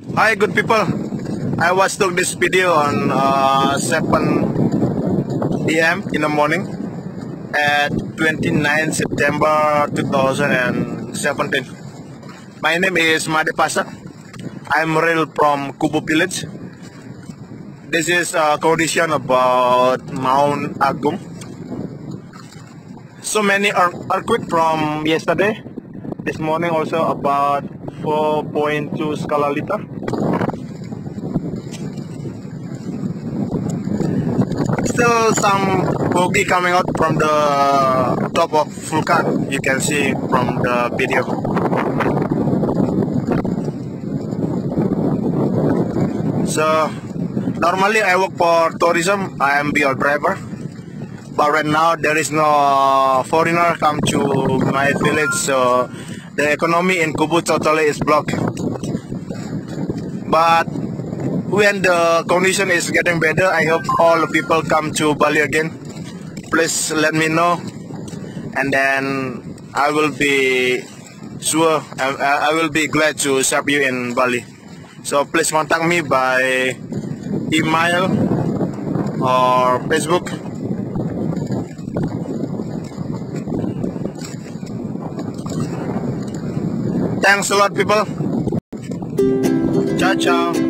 Hi, good people. I was took this video on uh, 7 a.m. in the morning at 29 September 2017. My name is Made Pasa. I'm real from Kubu village. This is a condition about Mount Agung. So many earthquake from yesterday. This morning also about 4.2 scala liter. Still some bogey coming out from the top of Vulcan. You can see from the video. So normally I work for tourism. I am BL driver. But right now there is no foreigner come to my village, so the economy in Kubu totally is blocked. But when the condition is getting better, I hope all people come to Bali again. Please let me know, and then I will be sure I, I will be glad to serve you in Bali. So please contact me by email or Facebook. Thanks a lot, people. Ciao, ciao.